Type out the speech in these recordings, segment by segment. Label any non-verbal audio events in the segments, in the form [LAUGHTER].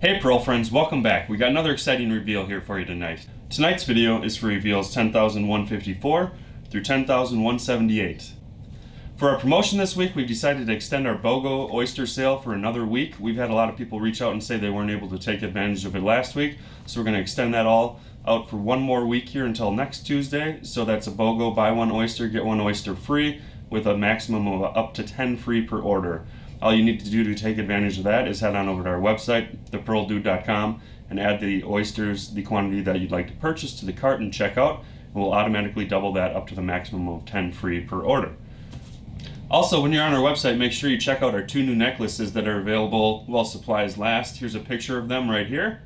Hey Pearl friends, welcome back. We got another exciting reveal here for you tonight. Tonight's video is for reveals 10,154 through 10,178. For our promotion this week, we've decided to extend our BOGO oyster sale for another week. We've had a lot of people reach out and say they weren't able to take advantage of it last week, so we're going to extend that all out for one more week here until next Tuesday. So that's a BOGO buy one oyster, get one oyster free with a maximum of up to 10 free per order. All you need to do to take advantage of that is head on over to our website, thepearldude.com, and add the oysters, the quantity that you'd like to purchase to the cart and check out, and we'll automatically double that up to the maximum of 10 free per order. Also, when you're on our website, make sure you check out our two new necklaces that are available while supplies last. Here's a picture of them right here.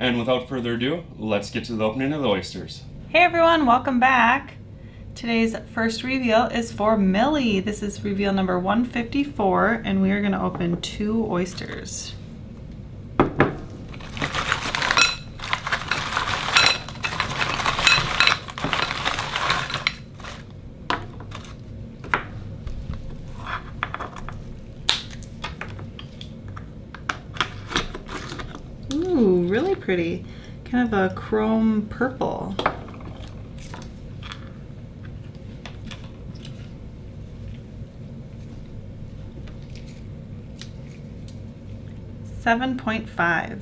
And without further ado, let's get to the opening of the oysters. Hey everyone, welcome back. Today's first reveal is for Millie. This is reveal number 154 and we are going to open two oysters. Ooh, really pretty. Kind of a chrome purple. Seven point five.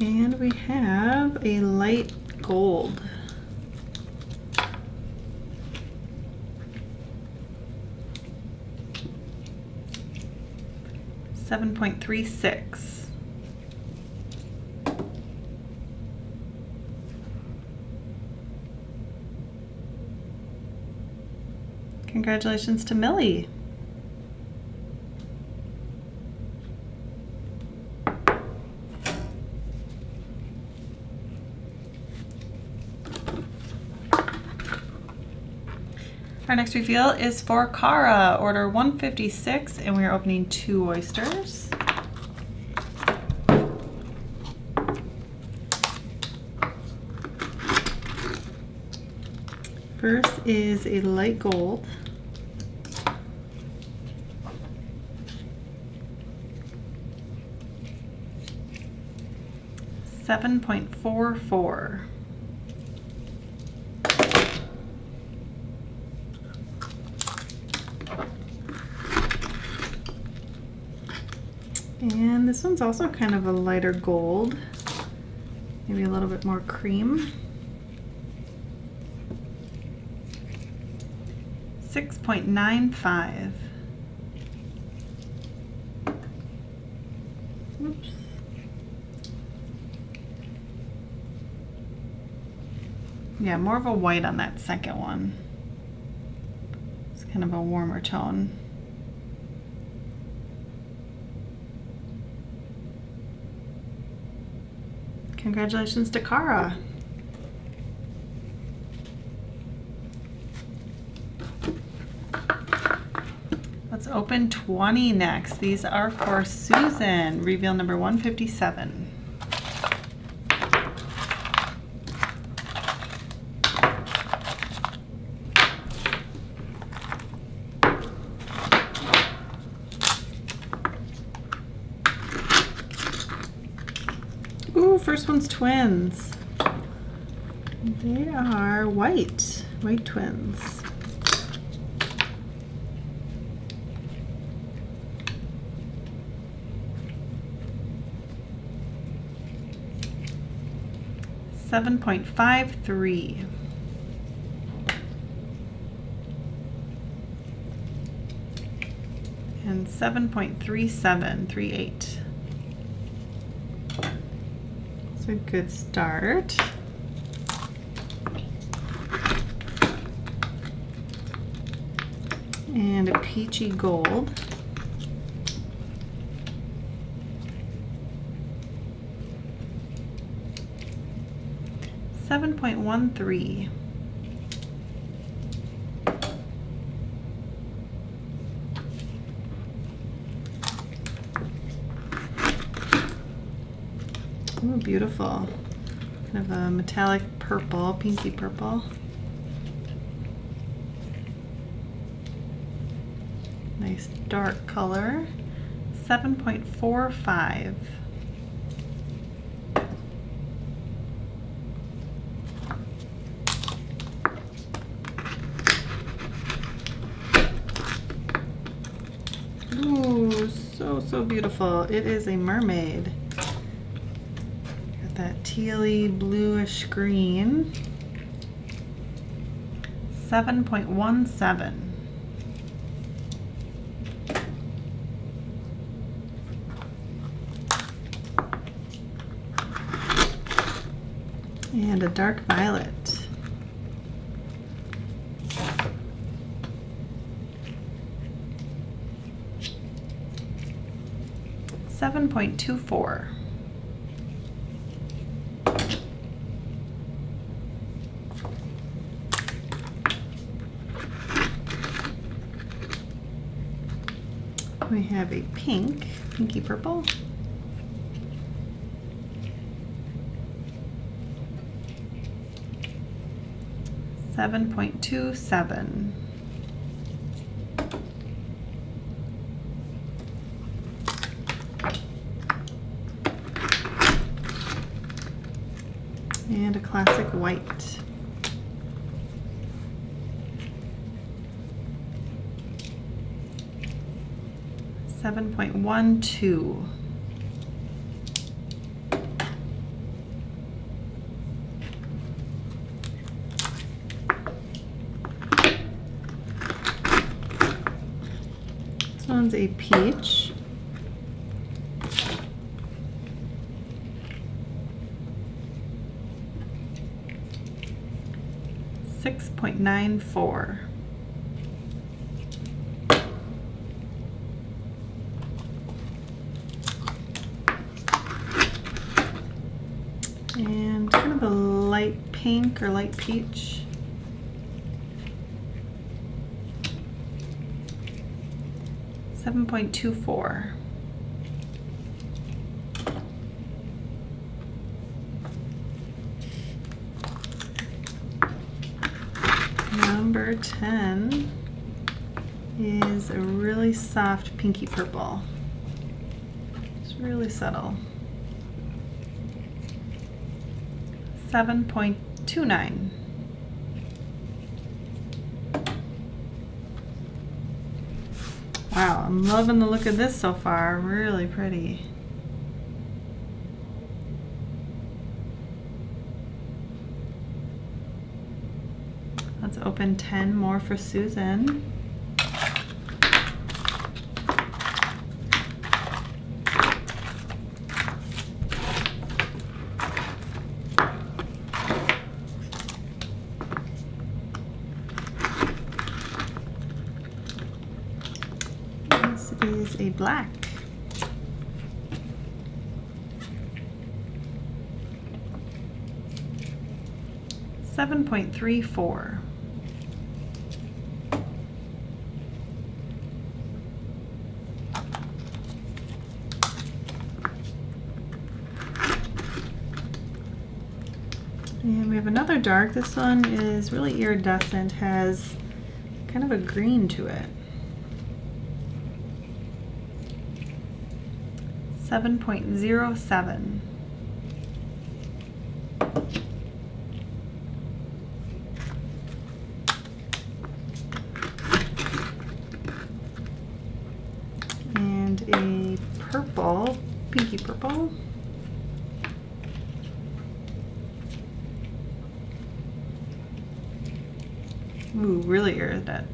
And we have a light gold. Seven point three six. Congratulations to Millie. Our next reveal is for Cara, order 156, and we are opening two oysters. First is a light gold. Seven point four four. And this one's also kind of a lighter gold, maybe a little bit more cream. 6.95. Oops. Yeah, more of a white on that second one. It's kind of a warmer tone. Congratulations to Cara. Open 20 next. These are for Susan, reveal number 157. Ooh, first one's twins. They are white, white twins. Seven point five three. And seven point three seven, three eight. It's a good start. And a peachy gold. 0.13. Oh, beautiful. Kind of a metallic purple, pinky purple. Nice dark color. 7.45. beautiful. It is a mermaid. Got that tealy bluish green. 7.17. And a dark violet. Seven point two four. We have a pink, pinky purple. Seven point two seven. 7.12. This one's a peach. Six point nine four. Or light peach. Seven point two four. Number ten is a really soft pinky purple. It's really subtle. Seven point two nine. Wow, I'm loving the look of this so far. Really pretty. Let's open 10 more for Susan. 7.34. And we have another dark. This one is really iridescent, has kind of a green to it. 7.07.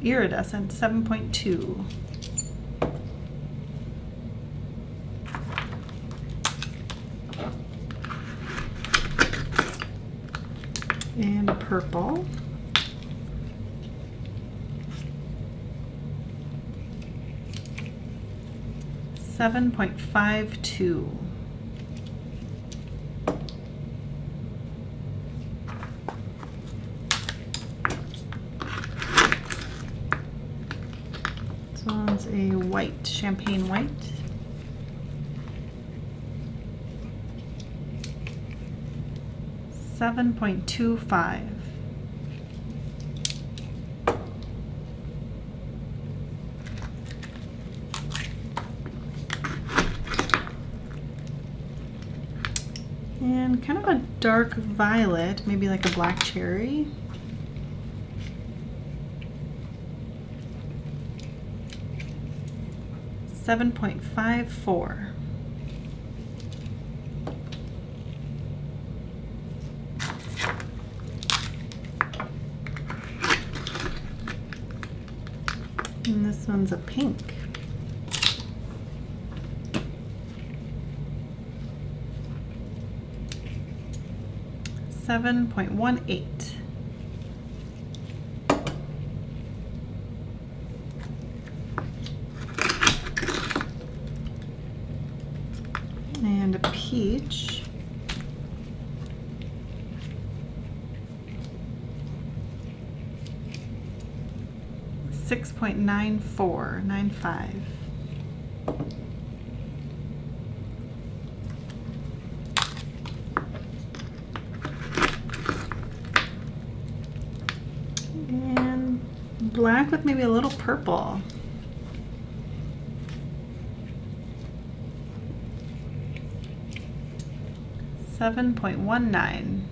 iridescent, iridescent, 7.2. And purple. Seven point five two. white, champagne white. Seven point two five. And kind of a dark violet, maybe like a black cherry. Seven point five four. And this one's a pink. Seven point one eight. 0.94, And black with maybe a little purple. Seven point one nine.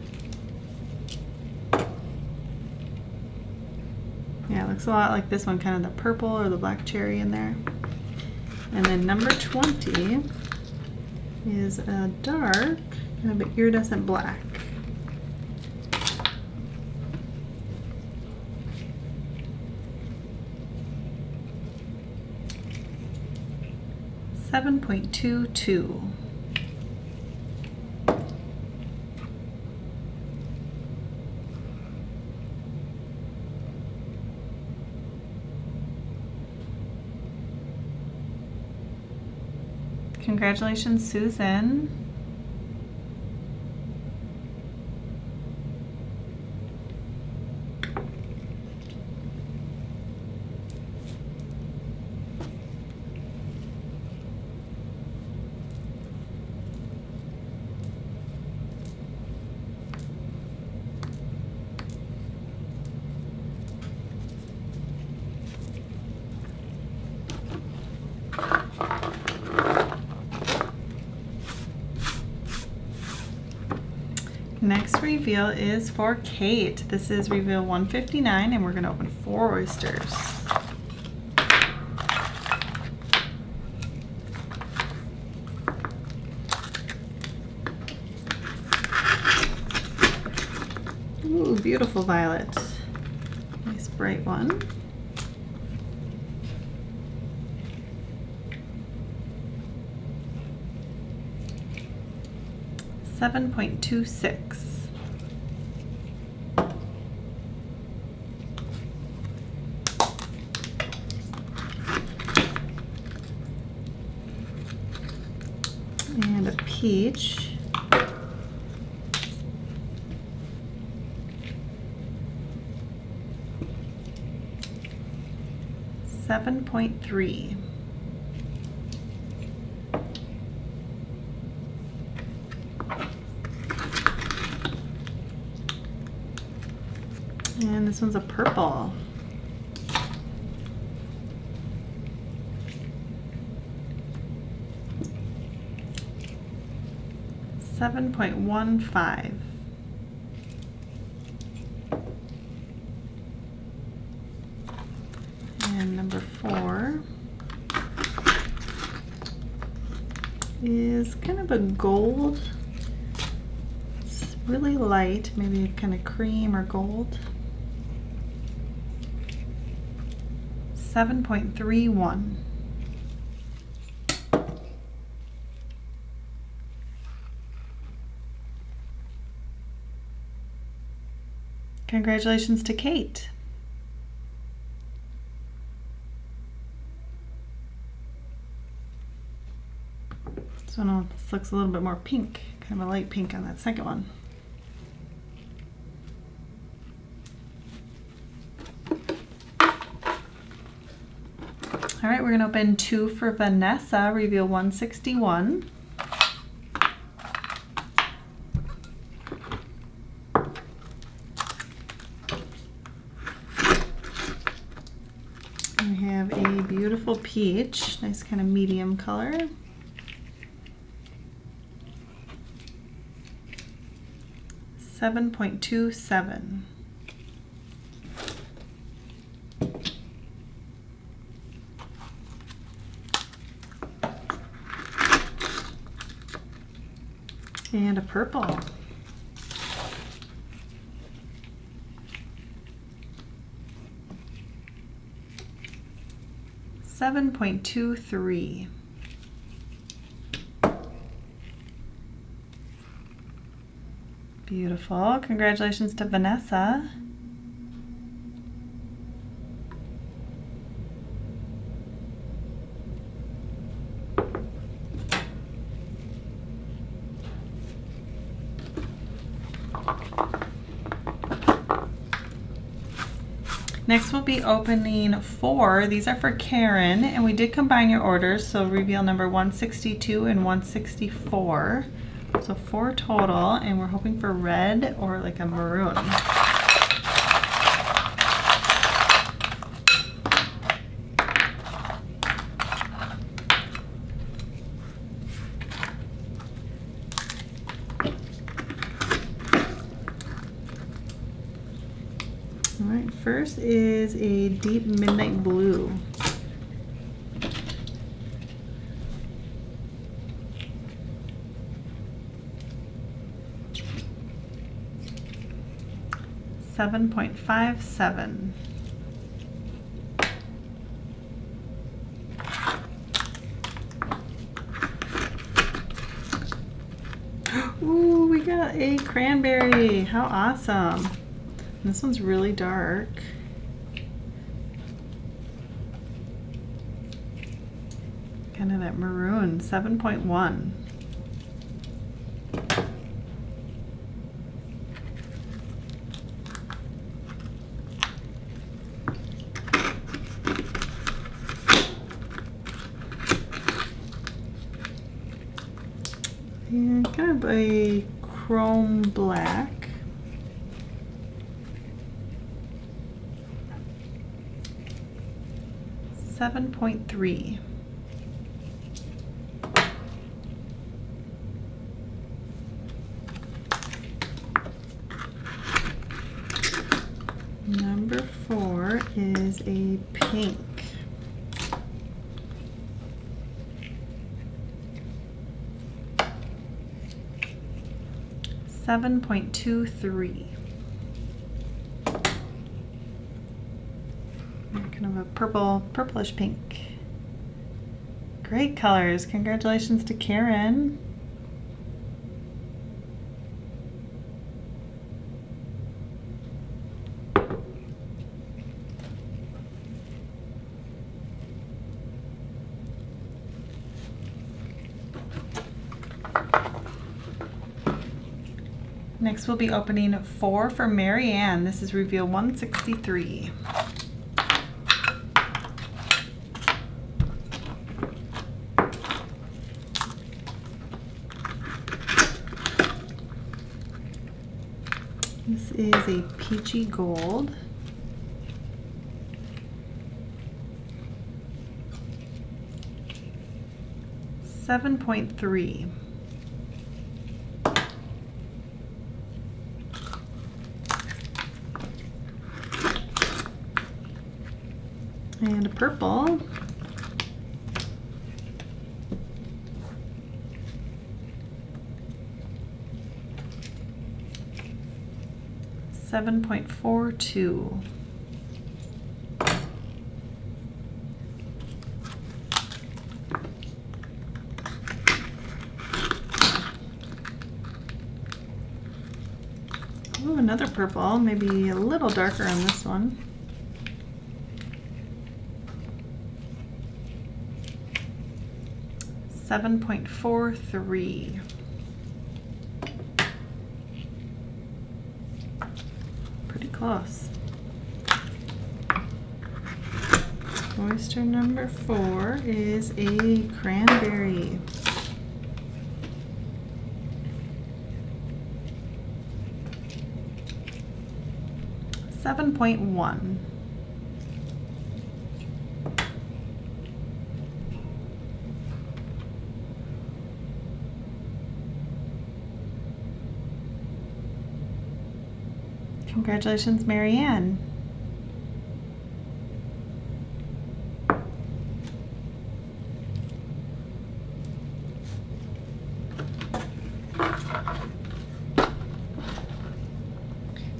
Looks a lot like this one, kind of the purple or the black cherry in there. And then number 20 is a dark, kind of an iridescent black. Seven point two two. Congratulations, Susan. Next reveal is for Kate. This is reveal 159 and we're gonna open four oysters. Ooh, beautiful violet. Nice bright one. Seven point two six. And a peach. Seven point three. And this one's a purple. Seven point one five. And number four is kind of a gold. It's really light, maybe kind of cream or gold. 7.31. Congratulations to Kate. This one looks a little bit more pink, kind of a light pink on that second one. We're gonna open two for Vanessa, reveal 161. We have a beautiful peach, nice kind of medium color. 7.27. And a purple. Seven point two three. Beautiful. Congratulations to Vanessa. Next we'll be opening four. These are for Karen, and we did combine your orders, so reveal number 162 and 164. So four total, and we're hoping for red or like a maroon. All first is a deep midnight blue. Seven point five seven. [GASPS] Ooh, we got a cranberry. How awesome. This one's really dark. Maroon, 7.1. And kind of a chrome black. Seven point three. Number four is a pink. Seven point two three. Kind of a purple, purplish pink. Great colors. Congratulations to Karen. Next we'll be opening four for Marianne. This is reveal 163. This is a peachy gold. Seven point three. And a purple. Seven point four two. Ooh, another purple, maybe a little darker on this one. Seven point four three. Pretty close. Oyster number four is a cranberry. Seven point one. Congratulations, Marianne.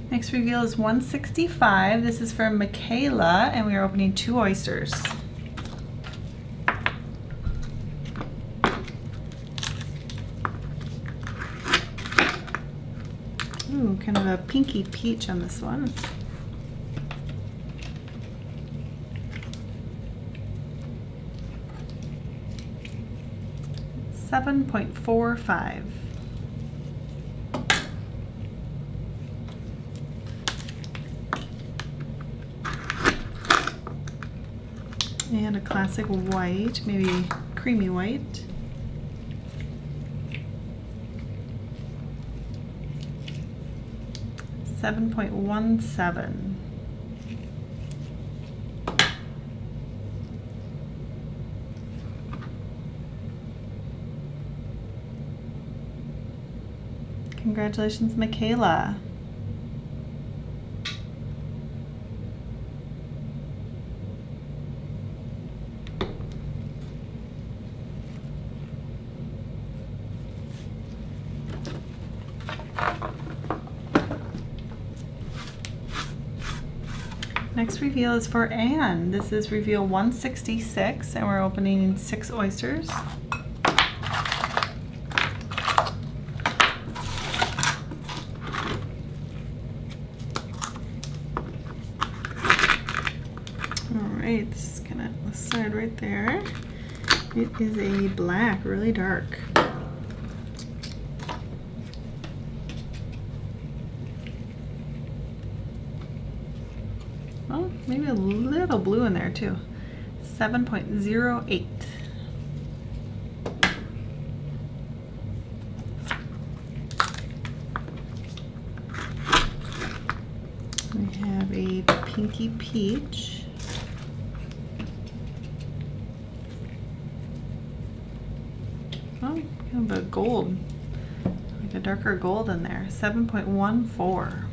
Next reveal is 165. This is from Michaela, and we are opening two oysters. Ooh, kind of a pinky peach on this one. Seven point four five. And a classic white, maybe creamy white. Seven point one seven. Congratulations, Michaela. Next reveal is for Anne. This is reveal 166 and we're opening six oysters. Alright, this is kind of the side right there. It is a black, really dark. Oh, maybe a little blue in there too. 7.08. We have a pinky peach. Oh, kind of a gold, like a darker gold in there. 7.14.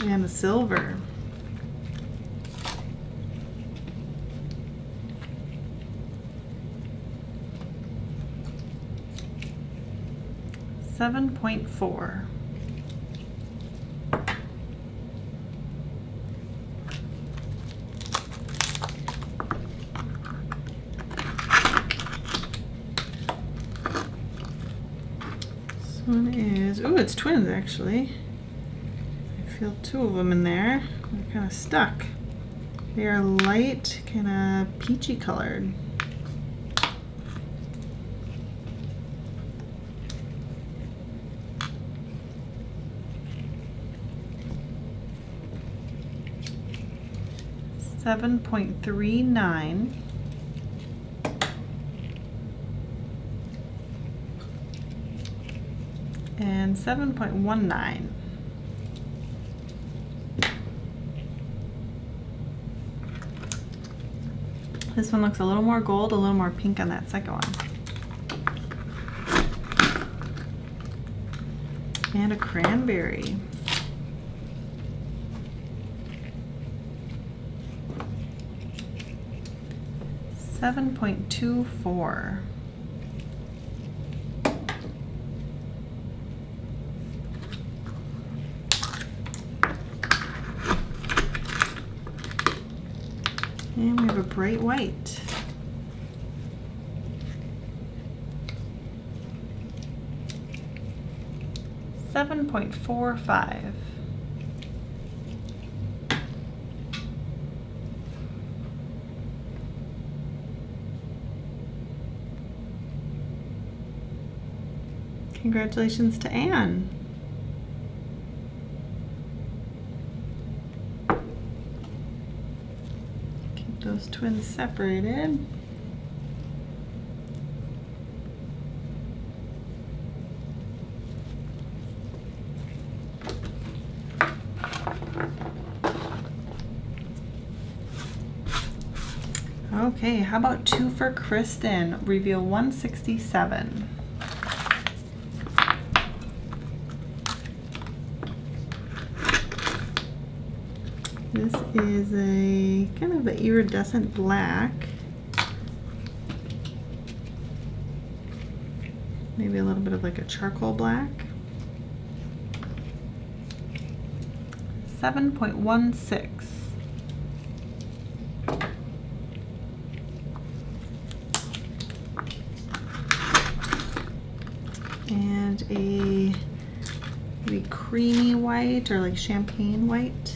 And a silver. Seven point four. This one is, oh, it's twins actually feel two of them in there. They're kind of stuck. They are light, kind of peachy colored. Seven point three nine. and 7.19. This one looks a little more gold, a little more pink on that second one. And a cranberry. Seven point two four. And we have a bright white. Seven point four five. Congratulations to Anne. Those twins separated. Okay, how about two for Kristen? Reveal 167. This is a kind of an iridescent black. Maybe a little bit of like a charcoal black. 7.16. And a maybe creamy white or like champagne white.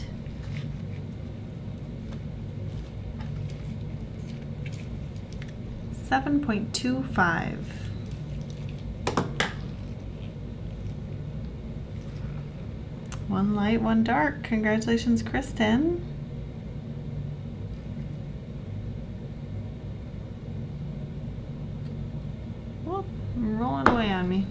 Seven point two five. One light, one dark. Congratulations, Kristen. Oh, rolling away on me.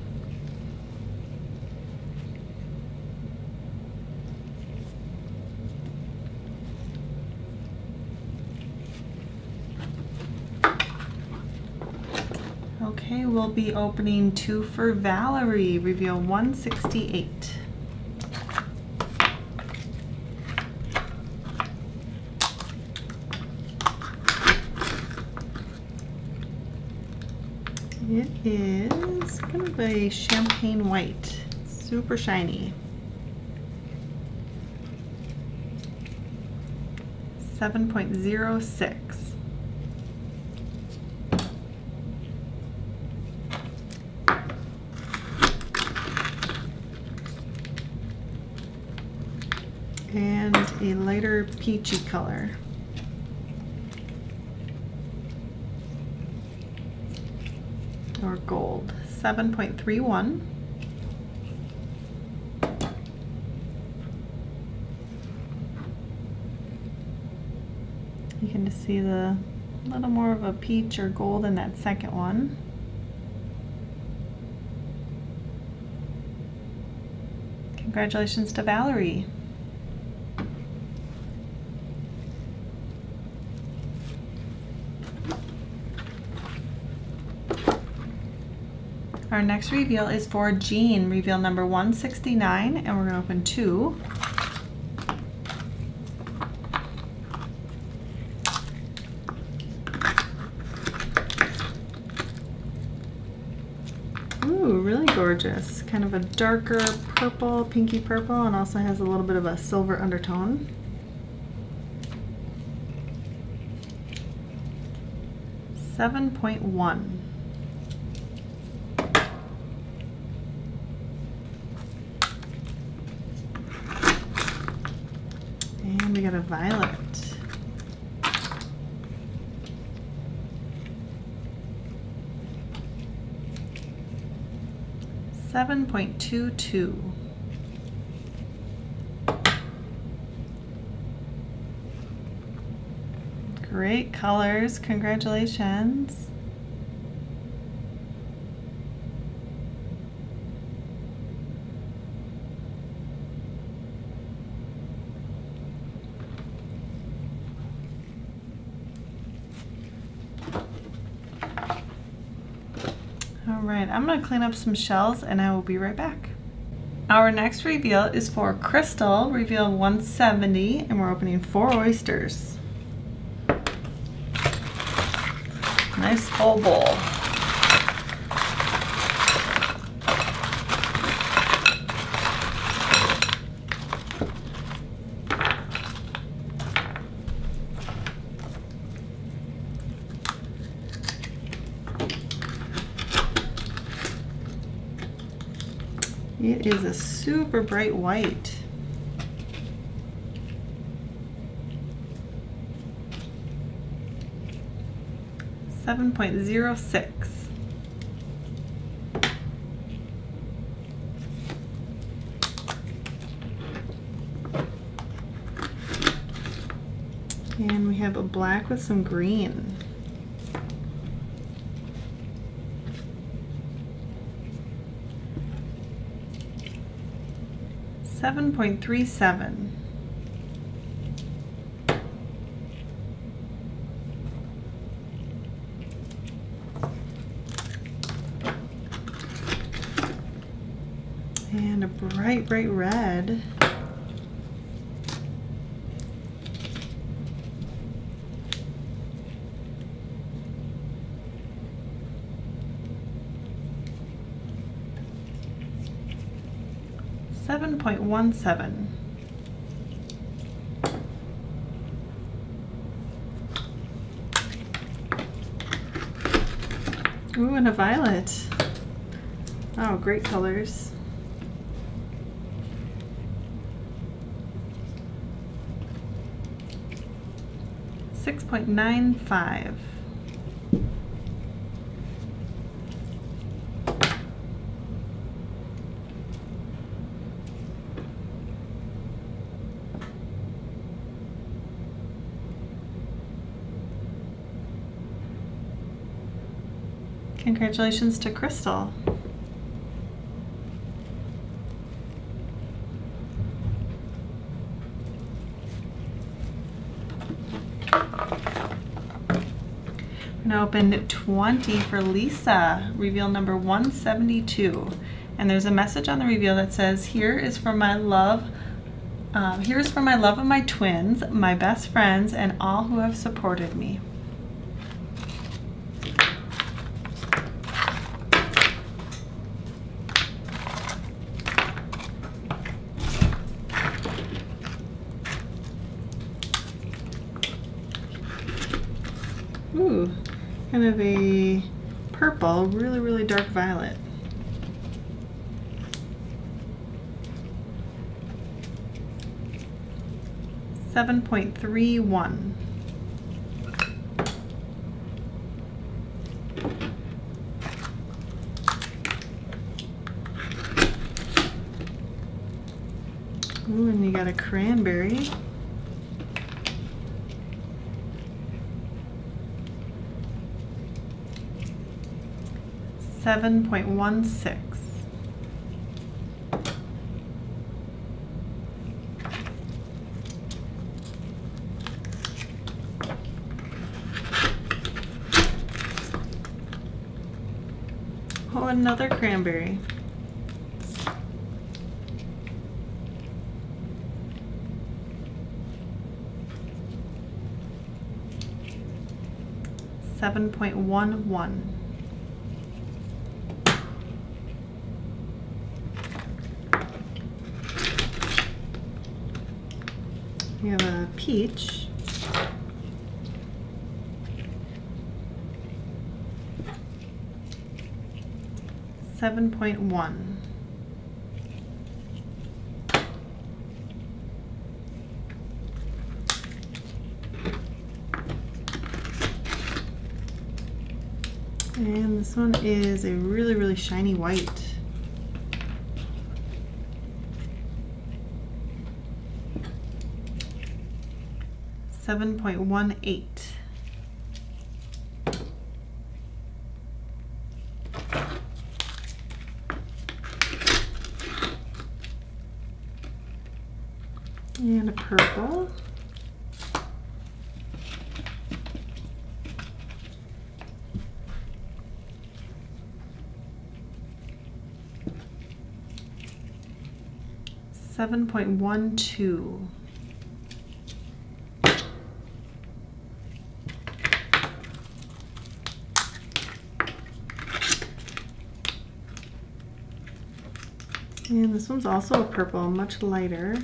Okay, we'll be opening two for Valerie. Reveal 168. It is kind of a champagne white, super shiny. Seven point zero six. And a lighter peachy color. or gold. 7.31. You can just see the little more of a peach or gold in that second one. Congratulations to Valerie. Our next reveal is for Jean, reveal number 169, and we're going to open two. Ooh, really gorgeous. Kind of a darker purple, pinky purple, and also has a little bit of a silver undertone. Seven point one. And we got a violet. Seven point two two. Great colors, congratulations. All right, I'm gonna clean up some shells and I will be right back. Our next reveal is for Crystal, reveal 170, and we're opening four oysters. Nice full bowl. It is a super bright white. Seven point zero six. And we have a black with some green. 7.37. And a bright, bright red. One seven. Ooh, and a violet. Oh, great colors. Six point nine five. Congratulations to Crystal. Gonna open 20 for Lisa, reveal number 172. And there's a message on the reveal that says, here is for my love, um, here is for my love of my twins, my best friends, and all who have supported me. 7.31. Ooh, and you got a cranberry. Seven point one six. Another cranberry. Seven point one one. We have a peach. Seven point one. And this one is a really, really shiny white. Seven point one eight. 7.12. And this one's also a purple, much lighter.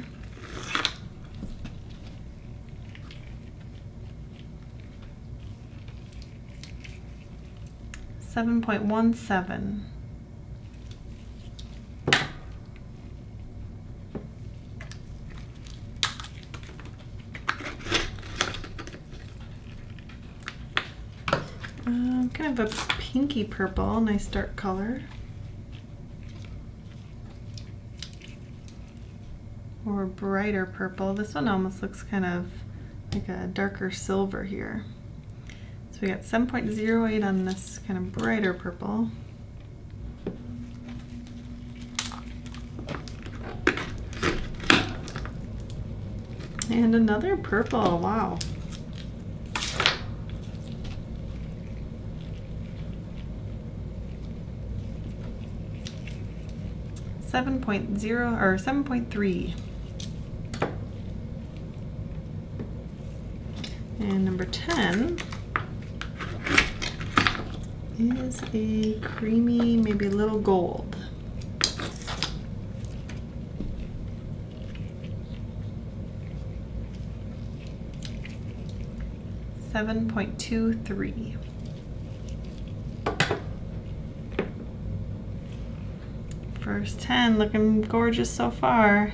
Seven point one seven. Purple, nice dark color. Or brighter purple. This one almost looks kind of like a darker silver here. So we got 7.08 on this kind of brighter purple. And another purple, wow. 7.0 or 7.3. And number 10 is a creamy, maybe a little gold. Seven point two three. First 10 looking gorgeous so far.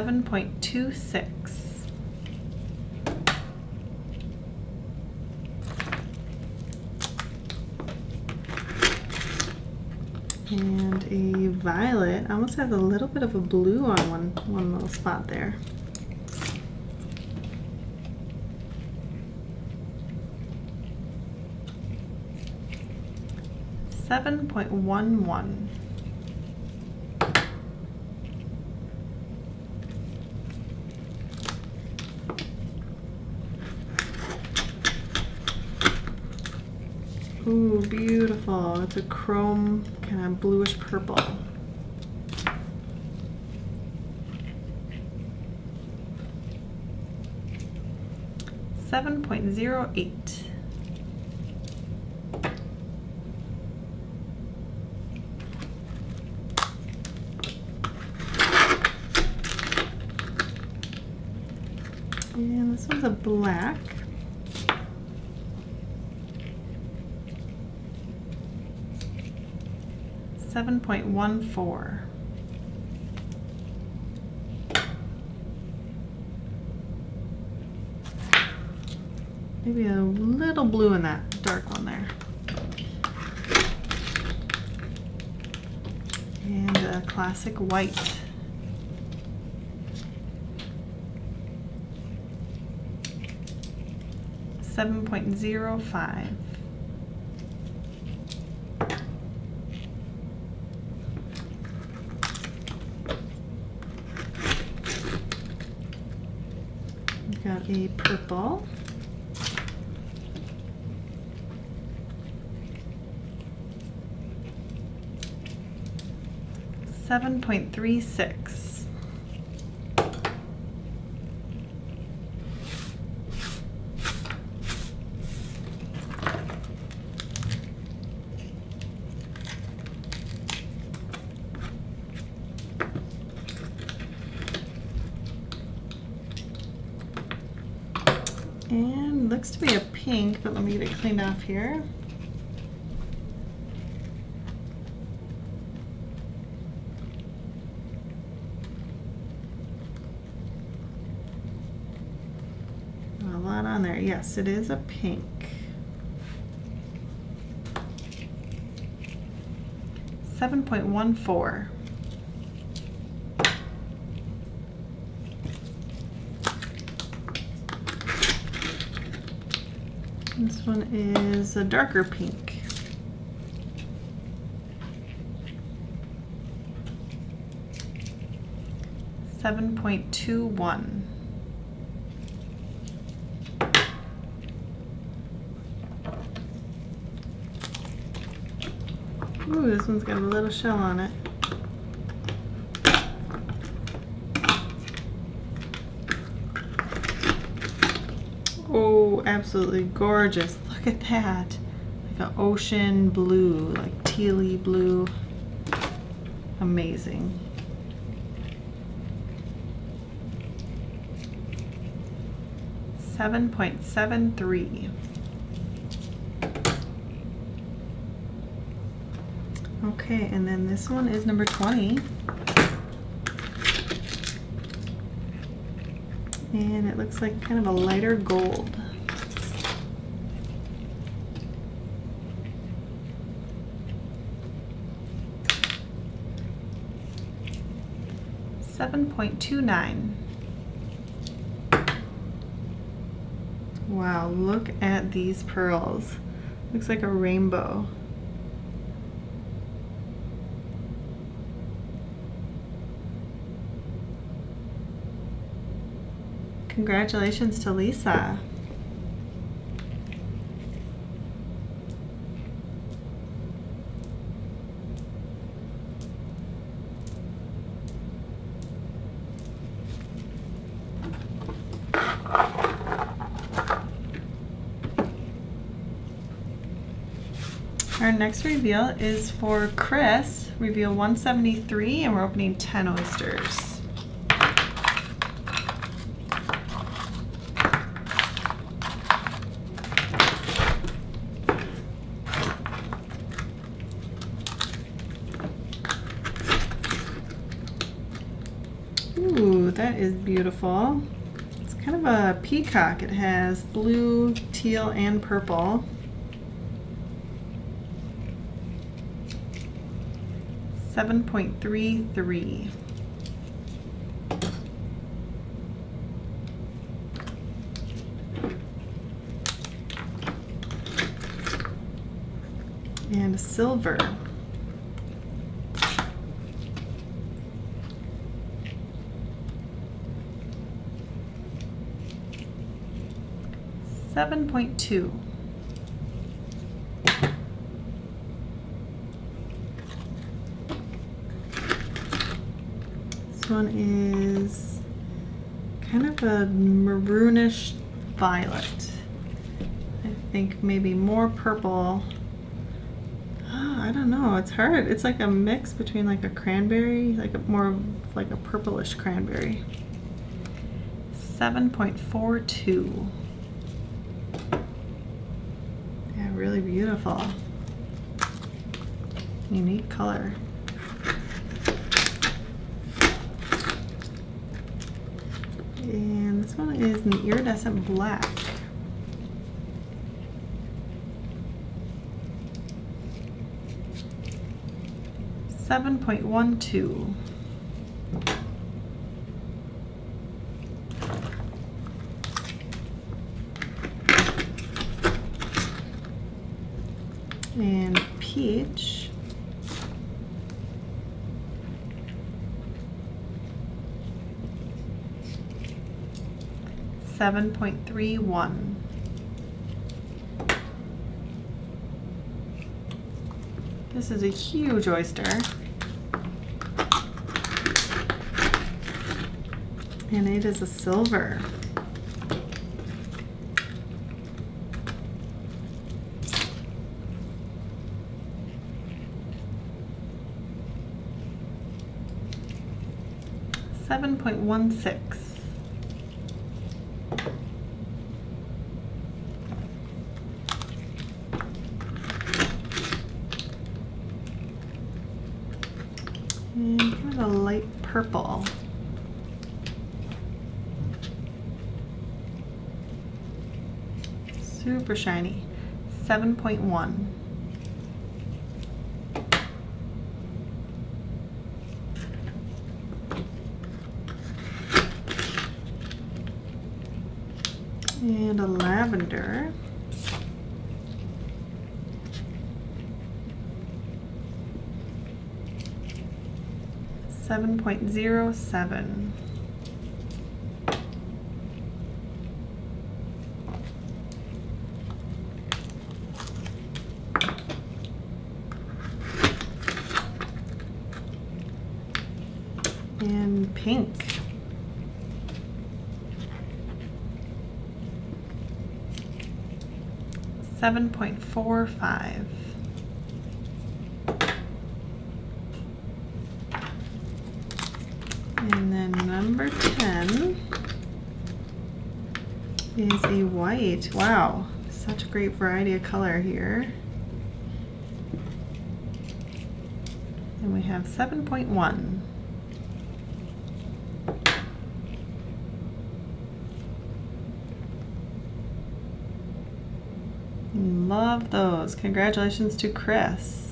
7.26. and a violet. Almost has a little bit of a blue on one, one little spot there. Seven point one one. It's a chrome, kind of bluish purple. Seven point zero eight. And this one's a black. Seven point one four. Maybe a little blue in that dark one there. And a classic white. Seven point zero five. We've got a purple. Seven point three six. And looks to be a pink, cleaned off here. A lot on there. Yes, it is a pink. Seven point one four. This one is a darker pink. Seven point two one. Ooh, this one's got a little shell on it. Oh, absolutely gorgeous. Look at that. Like an ocean blue, like tealy blue. Amazing. Seven point seven three. Okay, and then this one is number 20. And it looks like kind of a lighter gold. 7.29. Wow, look at these pearls. Looks like a rainbow. Congratulations to Lisa. Our next reveal is for Chris, reveal 173, and we're opening 10 oysters. Ooh, that is beautiful. It's kind of a peacock. It has blue, teal, and purple. Seven point three three. And silver. Seven point two. This one is kind of a maroonish violet. I think maybe more purple. Ah, I don't know, it's hard. It's like a mix between like a cranberry, like a more like a purplish cranberry. 7.42. Yeah, really beautiful. Unique color. And this one is an iridescent black. Seven point one two. 7.31. This is a huge oyster. And it is a silver. Seven point one six. Super shiny. 7.1. And a lavender. Seven point zero seven. 7.45. And then number 10 is a white. Wow, such a great variety of color here. And we have 7.1. Love those. Congratulations to Chris.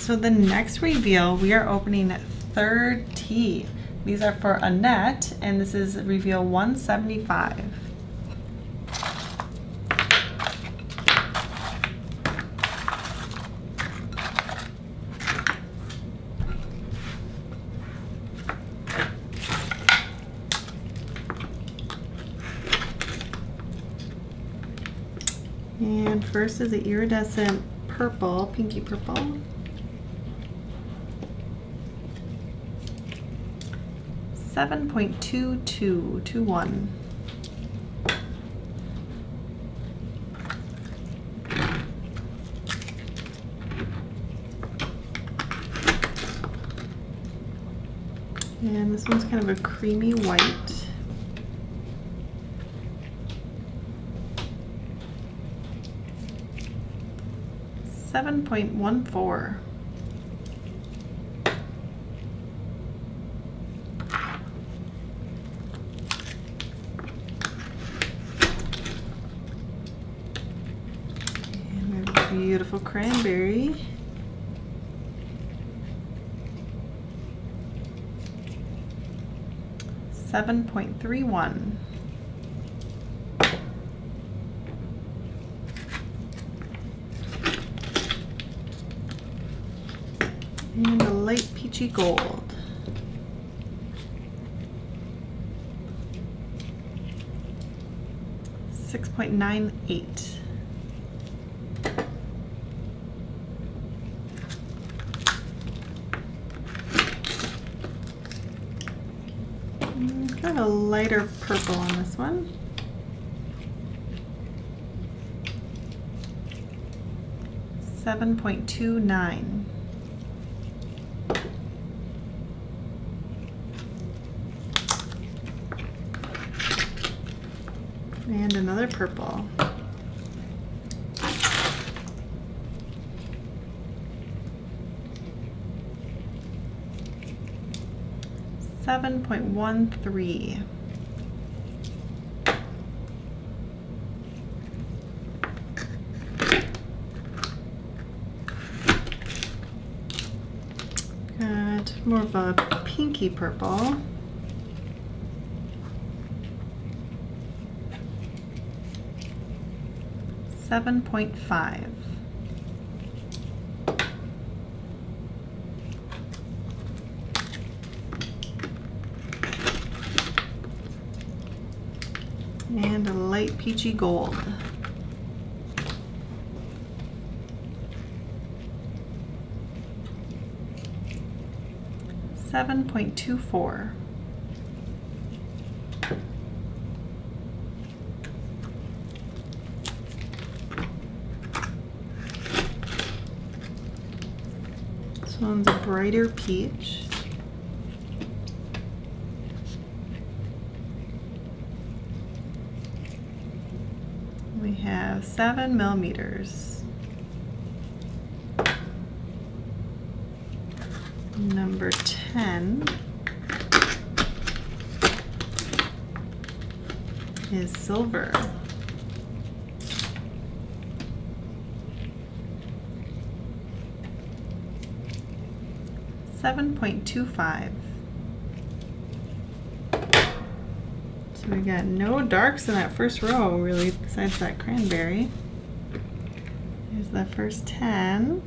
so the next reveal we are opening 30. These are for Annette, and this is reveal 175. And first is the iridescent purple, pinky purple. Seven point two two two one. And this one's kind of a creamy white. Seven point one four. And we have a beautiful cranberry. Seven point three one. And a light peachy gold. Six point nine eight. 7.29. And another purple. Seven point one three. Of a pinky purple. Seven point five. And a light peachy gold. Seven point two four. This one's a brighter peach. We have seven millimeters. Number 10 is silver. Seven point two five. So we got no darks in that first row, really, besides that cranberry. Here's the first 10.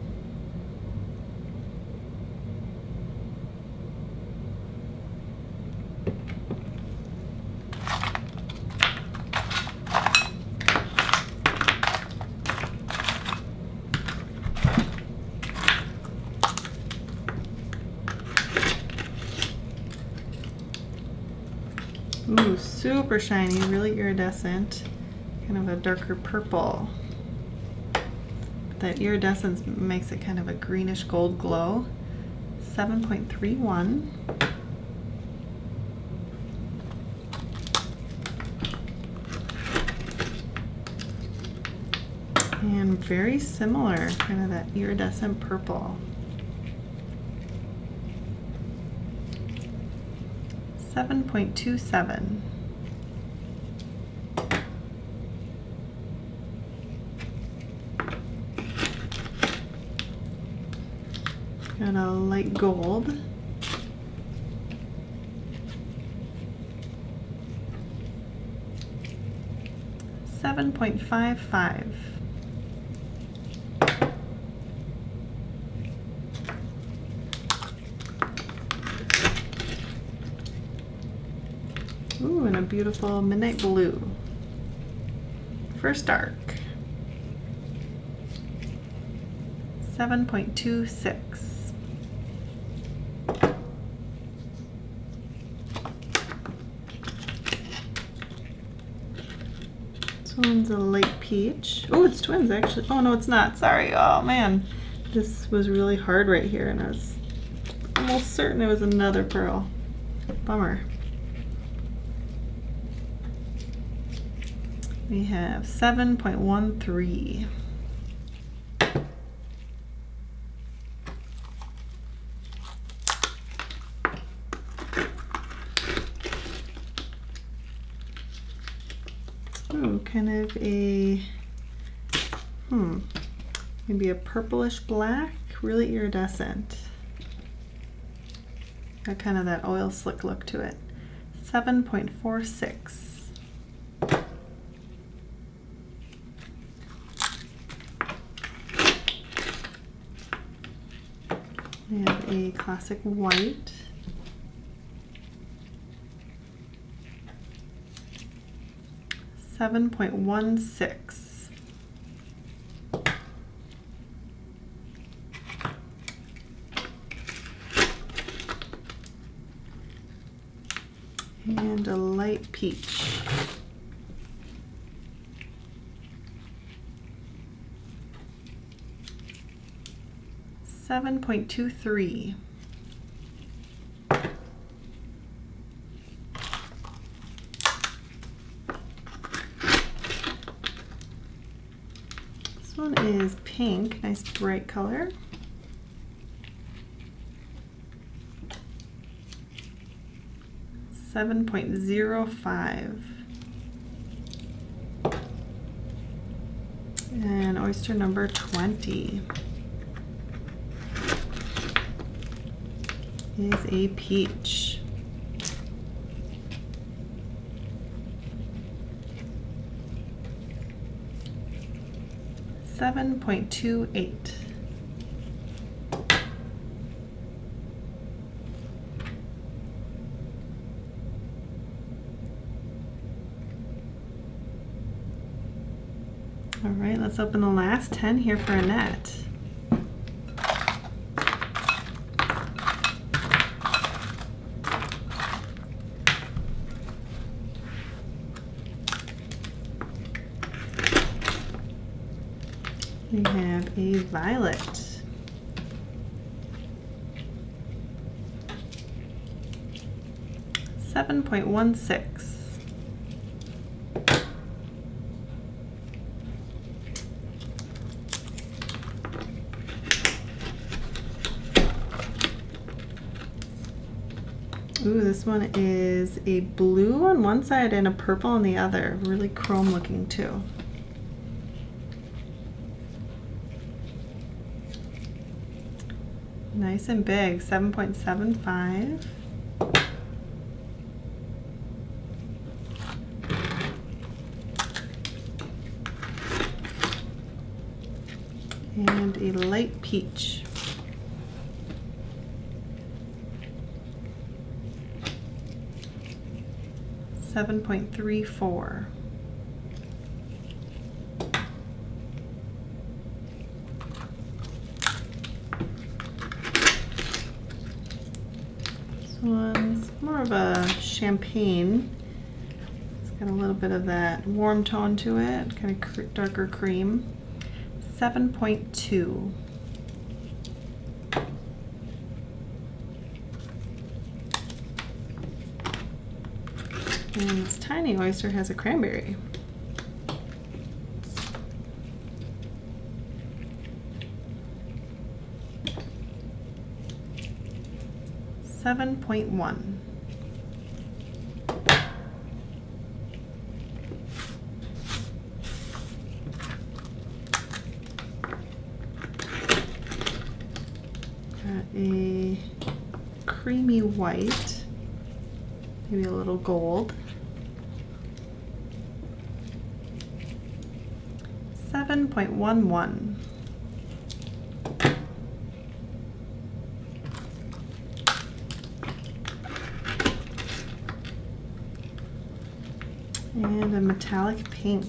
super shiny, really iridescent, kind of a darker purple. That iridescence makes it kind of a greenish gold glow. 7.31. And very similar, kind of that iridescent purple. 7.27. and a light gold. Seven point five five. Ooh, and a beautiful midnight blue. First dark. 7.26. peach. Oh, it's twins actually. Oh no, it's not. Sorry. Oh man. This was really hard right here and I was almost certain it was another pearl. Bummer. We have 7.13. Ooh, kind of a, hmm, maybe a purplish black, really iridescent. Got kind of that oil slick look to it. 7.46. We have a classic white. Seven point one six. 7.23. This one is pink, nice bright color. Seven point zero five. and oyster number 20. Is a peach. Seven point two eight. All right, let's open the last 10 here for Annette. We have a violet. Seven point one six. Ooh, this one is a blue on one side and a purple on the other. Really chrome looking too. Nice and big, 7.75. And a light peach. Seven point three four. one's more of a champagne. It's got a little bit of that warm tone to it, kind of cr darker cream. 7.2. And this tiny oyster has a cranberry. Seven point one. Got a creamy white, maybe a little gold. Seven point one one. And a metallic pink.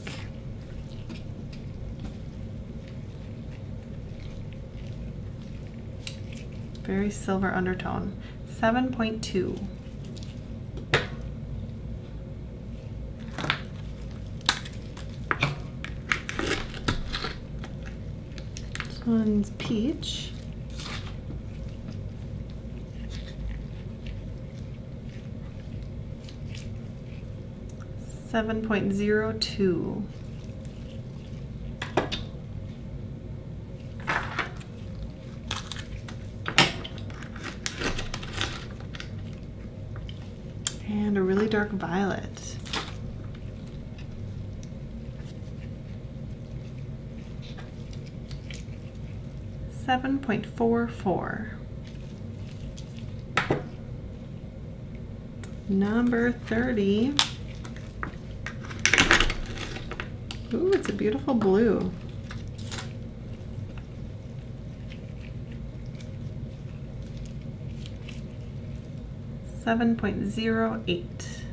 Very silver undertone. 7.2. This one's peach. Seven point zero two. And a really dark violet. Seven point four four. Number 30. Ooh, it's a beautiful blue. Seven point zero eight.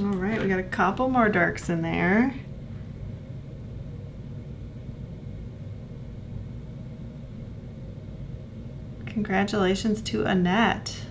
All right, we got a couple more darks in there. Congratulations to Annette.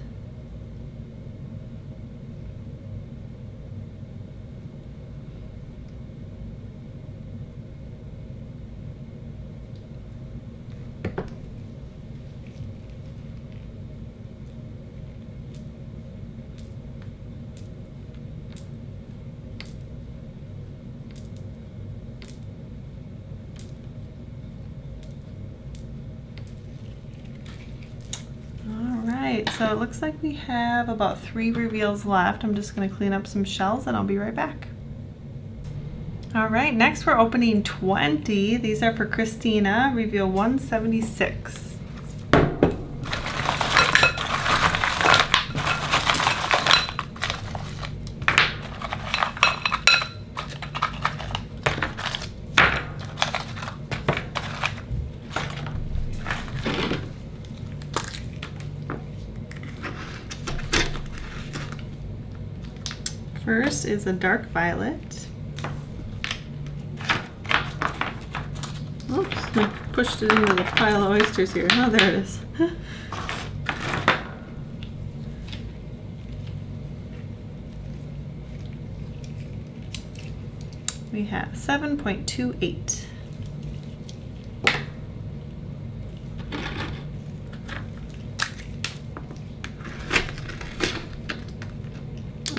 All right, so it looks like we have about three reveals left. I'm just gonna clean up some shells and I'll be right back. All right, next we're opening 20. These are for Christina, reveal 176. First is a dark violet. Oops, I pushed it into the pile of oysters here. Oh, there it is. [LAUGHS] we have 7.28.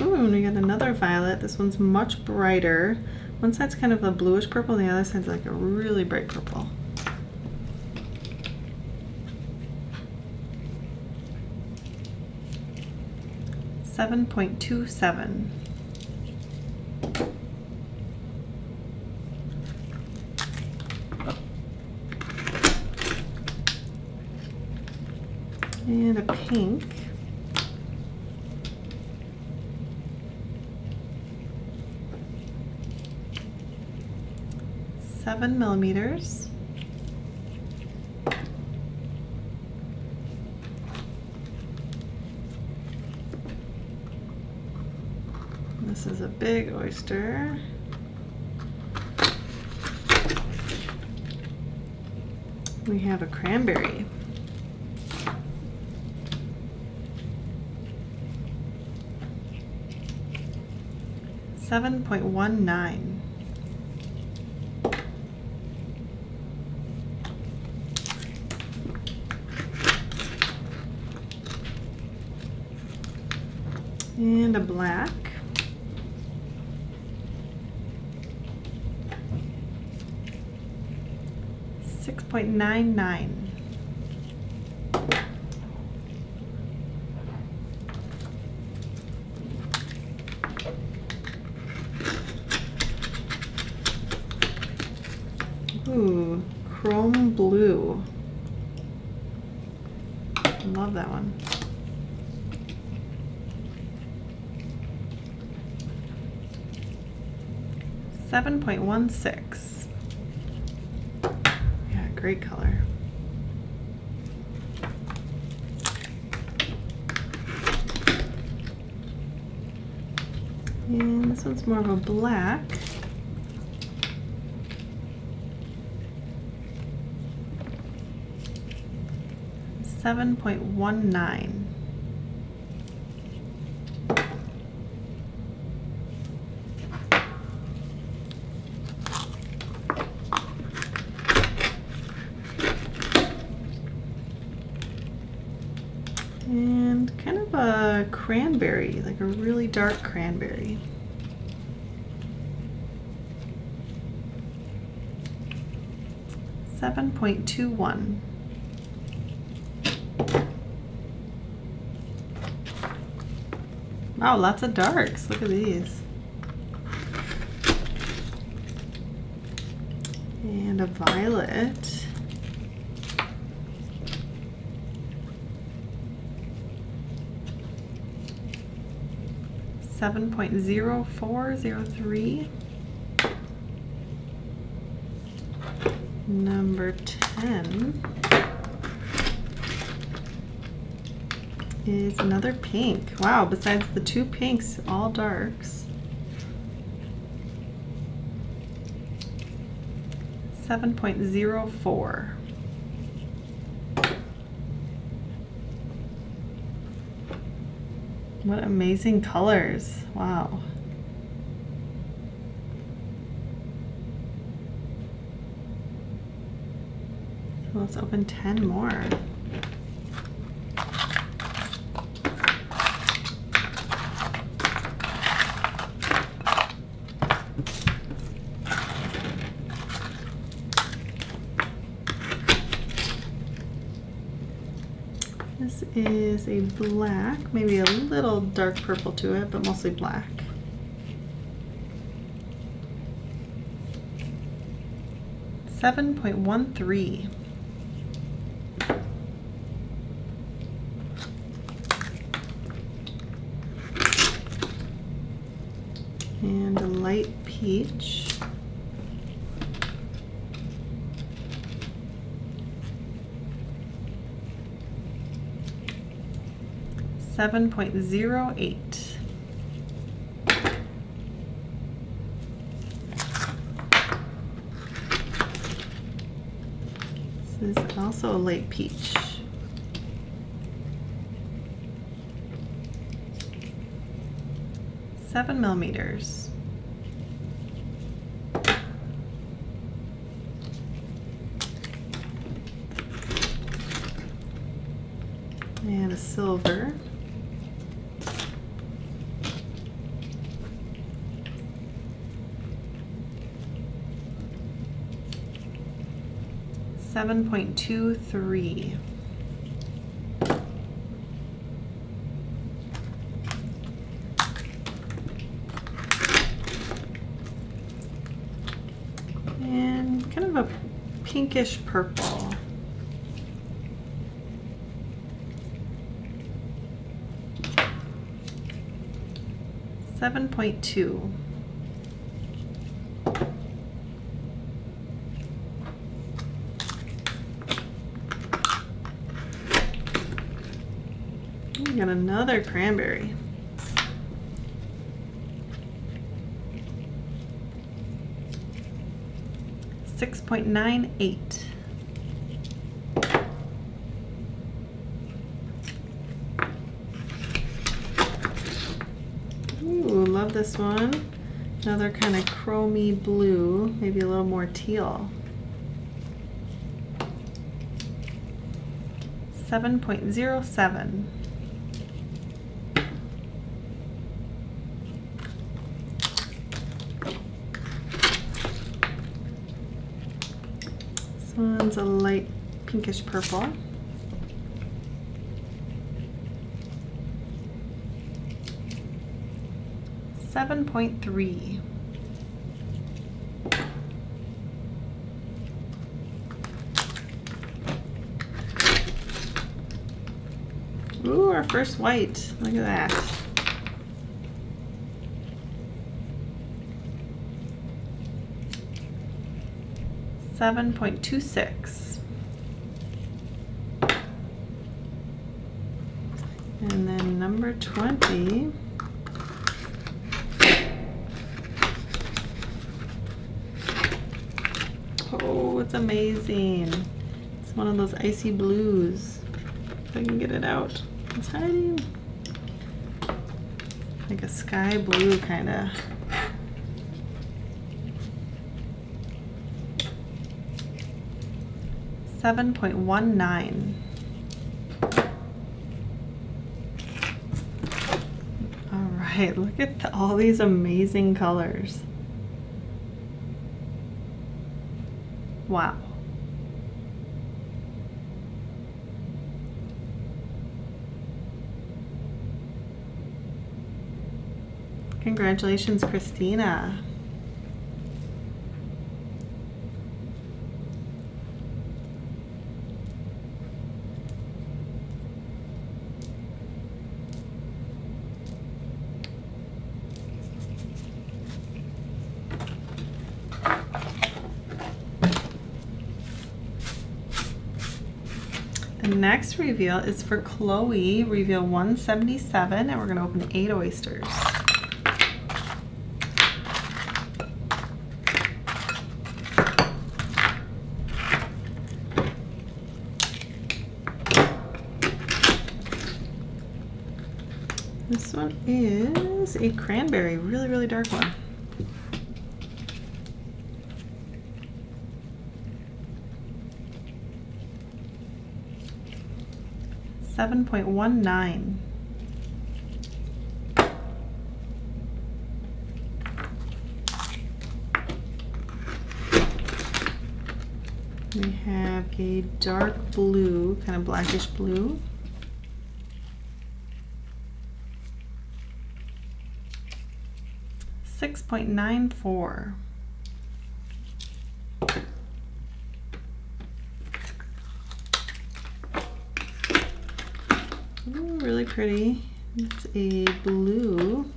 Ooh, and we got This one's much brighter. One side's kind of a bluish purple, the other side's like a really bright purple. Seven point two seven. And a pink. Seven millimeters. This is a big oyster. We have a cranberry. Seven point one nine. And a black. Six point nine nine. 7.16. Yeah, great color. And this one's more of a black. Seven point one nine. Dark cranberry. Seven point two one. Wow, lots of darks. Look at these. And a violet. 7.0403. Number 10 is another pink. Wow, besides the two pinks, all darks. 7.04. What amazing colors. Wow. Let's open 10 more. This is a black, maybe a little dark purple to it, but mostly black. Seven point one three. 7.08. This is also a late peach. Seven millimeters. Two three. And kind of a pinkish purple. Seven point two. another cranberry. Six point nine eight. Ooh, love this one. Another kind of chromy blue, maybe a little more teal. 7.07. one's a light pinkish purple. Seven point three. Ooh, our first white. Look at that. Seven point two six. And then number twenty. Oh, it's amazing. It's one of those icy blues. If I can get it out. It's hiding. Like a sky blue kind of. Seven point one nine. All right, look at the, all these amazing colors. Wow. Congratulations, Christina. The next reveal is for Chloe, reveal 177, and we're gonna open eight oysters. This one is a cranberry, 7.19. We have a dark blue, kind of blackish blue. Six point nine four. Pretty. It's a blue.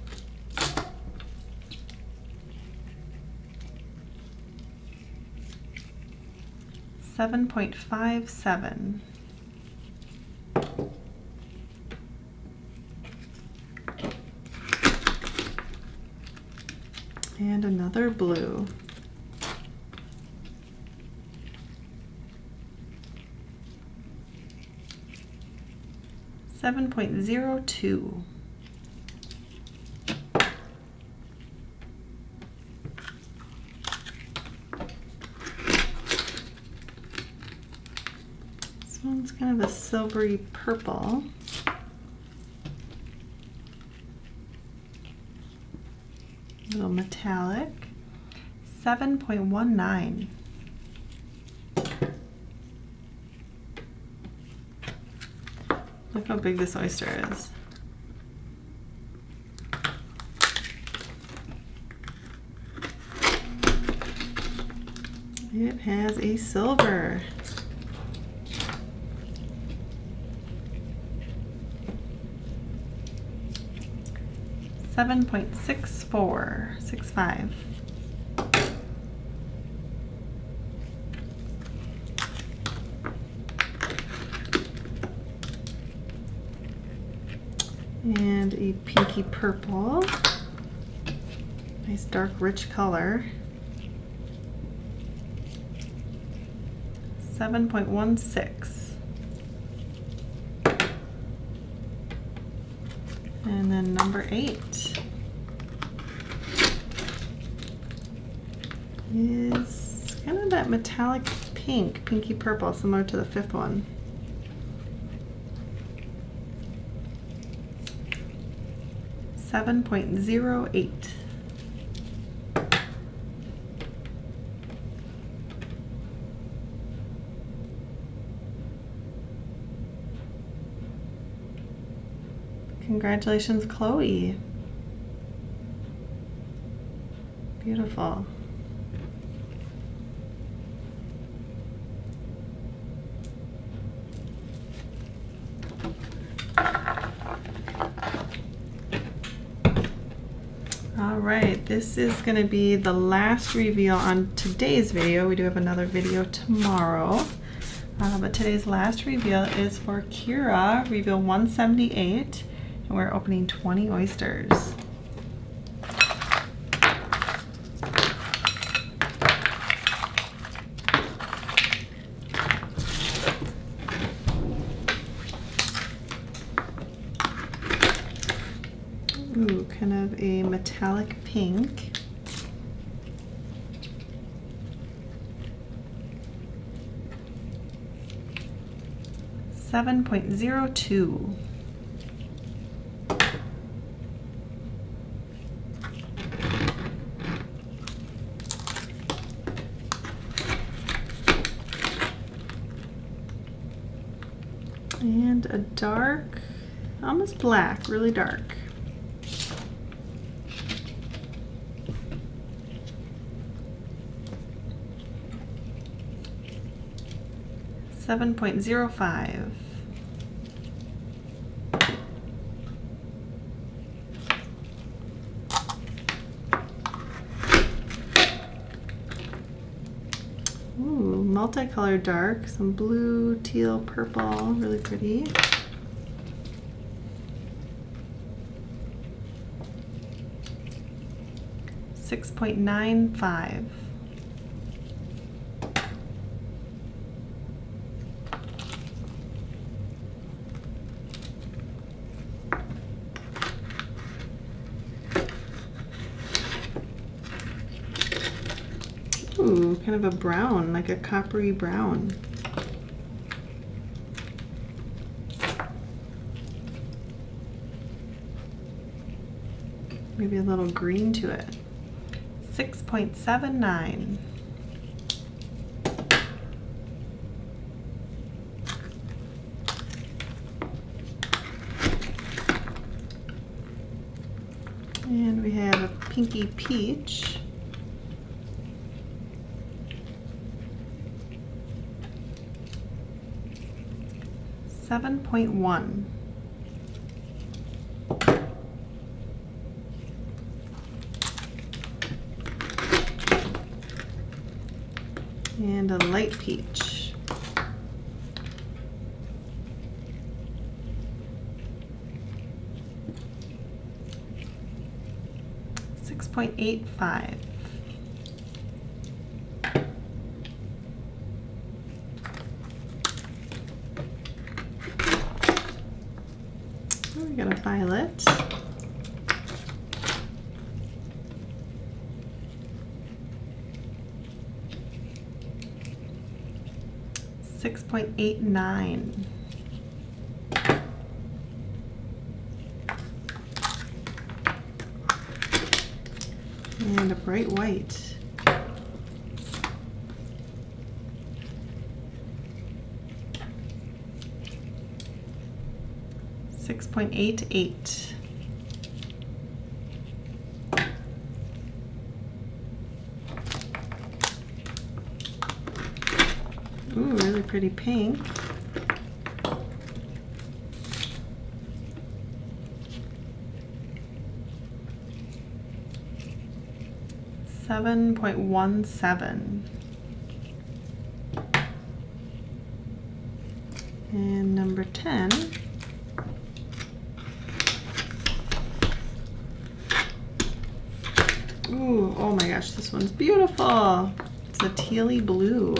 Seven point five seven. And another blue. Seven point zero two. This one's kind of a silvery purple. A little metallic. 7.19. how big this oyster is. It has a silver. Seven point six four, six five. A pinky purple. Nice dark rich color. Seven point one six. And then number eight is kind of that metallic pink, pinky purple, similar to the fifth one. Seven point zero eight. Congratulations, Chloe. Beautiful. right, this is going to be the last reveal on today's video. We do have another video tomorrow. Uh, but today's last reveal is for Kira, reveal 178, and we're opening 20 oysters. 7.02. And a dark, almost black, really dark. Seven point zero five. Ooh, multicolored dark, some blue, teal, purple, really pretty. Six point nine five. Ooh, kind of a brown, like a coppery brown. Maybe a little green to it. 6.79. And we have a pinky peach. Seven point one. And a light peach. Six point eight five. Oh, we got a violet. Eight nine. And a bright white. Six point eight eight. Ooh, really pretty pink. Seven point one seven. And number ten. Ooh, oh my gosh, this one's beautiful. It's a tealy blue.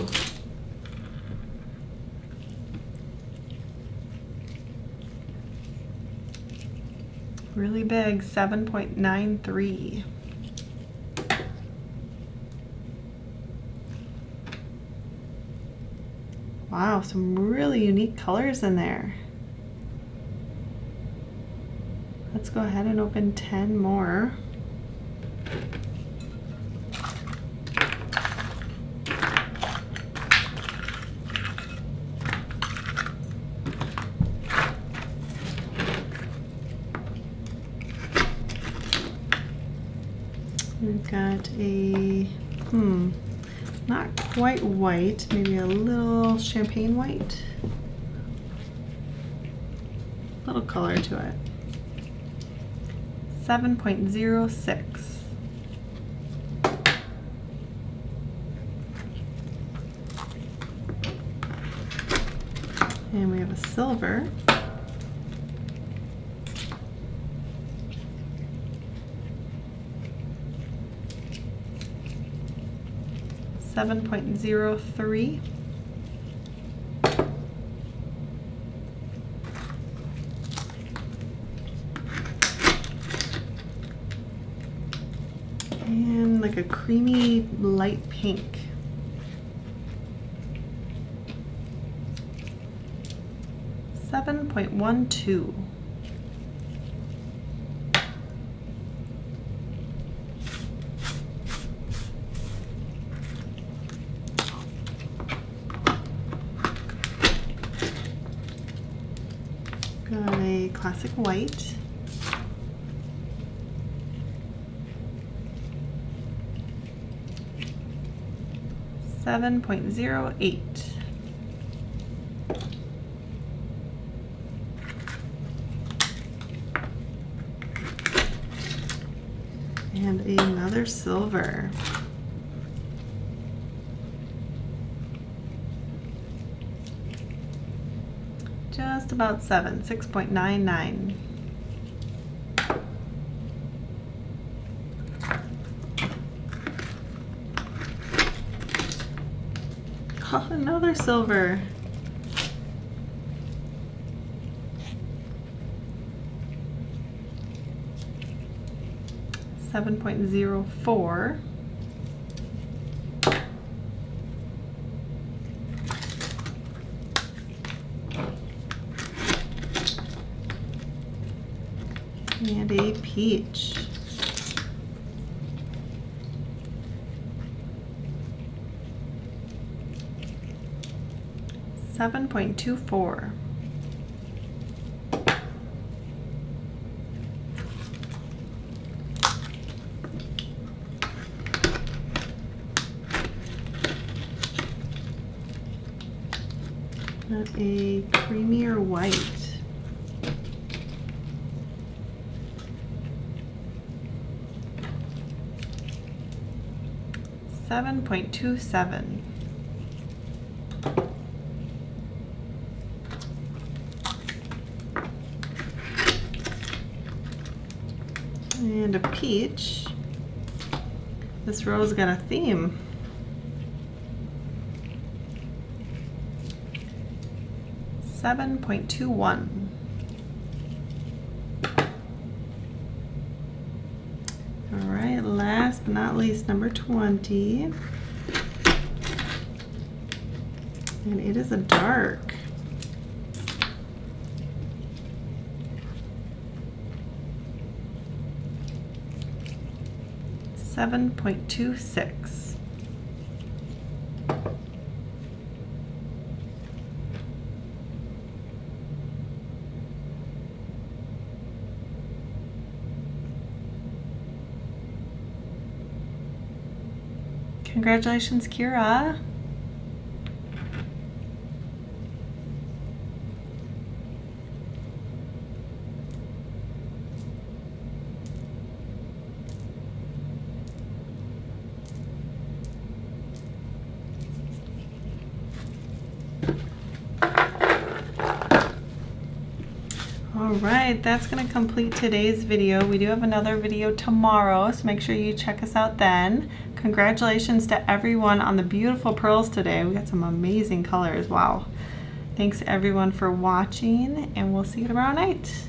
Really 7.93. Wow, some really unique colors in there. Let's go ahead and open 10 more. We've got a, hmm, not quite white, maybe a little champagne white. Little color to it. 7.06. And we have a silver. Seven point zero three. And like a creamy light pink. Seven point one two. Got a classic white. Seven point zero eight. And another silver. About seven, six point nine nine. Oh, another silver. Seven point zero four. 7.24. a creamier white. Seven point two seven. Peach. This row's got a theme. Seven point two one. All right, last but not least, number 20. And it is a dark. Seven point two six. Congratulations, Kira. All that's gonna complete today's video. We do have another video tomorrow, so make sure you check us out then. Congratulations to everyone on the beautiful pearls today. We got some amazing colors, wow. Thanks everyone for watching, and we'll see you tomorrow night.